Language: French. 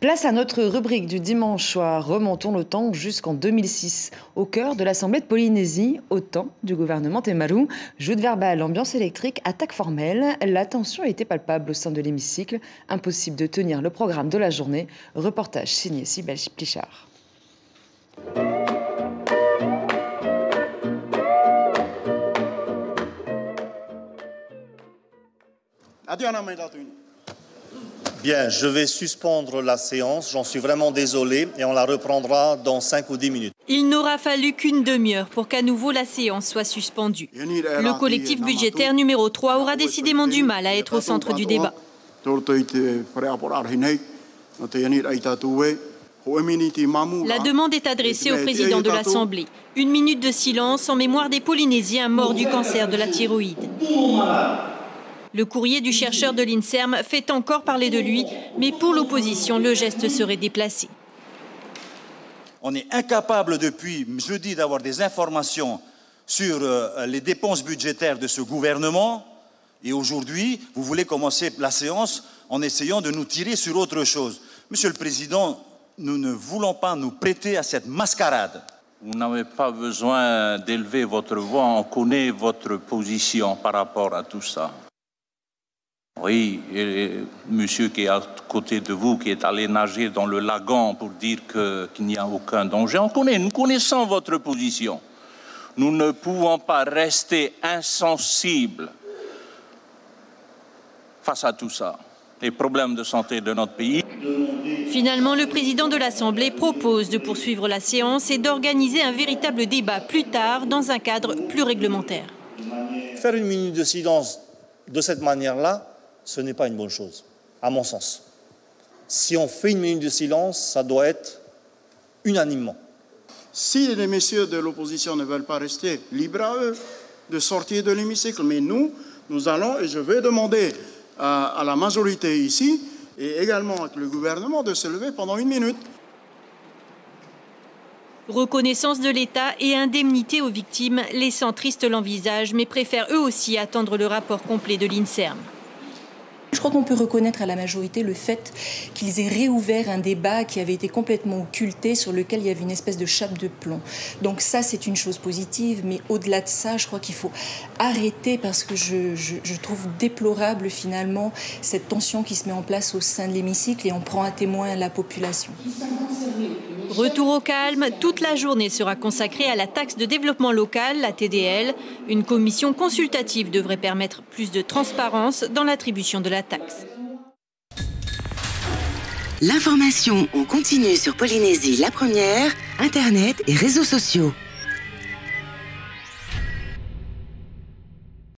Place à notre rubrique du dimanche soir. Remontons le temps jusqu'en 2006. Au cœur de l'Assemblée de Polynésie, au temps du gouvernement Temalou, joute verbale, ambiance électrique, attaque formelle. La tension était palpable au sein de l'hémicycle. Impossible de tenir le programme de la journée. Reportage signé Sibel Plichard. Bien, je vais suspendre la séance, j'en suis vraiment désolé, et on la reprendra dans 5 ou 10 minutes. Il n'aura fallu qu'une demi-heure pour qu'à nouveau la séance soit suspendue. Le collectif budgétaire numéro 3 aura décidément du mal à être au centre du débat. La demande est adressée au président de l'Assemblée. Une minute de silence en mémoire des Polynésiens morts du cancer de la thyroïde. Le courrier du chercheur de l'INSERM fait encore parler de lui, mais pour l'opposition, le geste serait déplacé. On est incapable depuis jeudi d'avoir des informations sur euh, les dépenses budgétaires de ce gouvernement. Et aujourd'hui, vous voulez commencer la séance en essayant de nous tirer sur autre chose. Monsieur le Président, nous ne voulons pas nous prêter à cette mascarade. Vous n'avez pas besoin d'élever votre voix, on connaît votre position par rapport à tout ça. Oui, et monsieur qui est à côté de vous, qui est allé nager dans le lagon pour dire qu'il n'y a aucun danger, on connaît, nous connaissons votre position. Nous ne pouvons pas rester insensibles face à tout ça, les problèmes de santé de notre pays. Finalement, le président de l'Assemblée propose de poursuivre la séance et d'organiser un véritable débat plus tard dans un cadre plus réglementaire. Faire une minute de silence de cette manière-là, ce n'est pas une bonne chose, à mon sens. Si on fait une minute de silence, ça doit être unanimement. Si les messieurs de l'opposition ne veulent pas rester, libre à eux de sortir de l'hémicycle. Mais nous, nous allons, et je vais demander à, à la majorité ici, et également avec le gouvernement, de se lever pendant une minute. Reconnaissance de l'État et indemnité aux victimes, les centristes l'envisagent, mais préfèrent eux aussi attendre le rapport complet de l'INSERM. Je crois qu'on peut reconnaître à la majorité le fait qu'ils aient réouvert un débat qui avait été complètement occulté, sur lequel il y avait une espèce de chape de plomb. Donc ça, c'est une chose positive, mais au-delà de ça, je crois qu'il faut arrêter parce que je, trouve déplorable finalement cette tension qui se met en place au sein de l'hémicycle et on prend à témoin la population. Retour au calme, toute la journée sera consacrée à la taxe de développement local, la TDL. Une commission consultative devrait permettre plus de transparence dans l'attribution de la L'information en continue sur Polynésie la première, Internet et réseaux sociaux.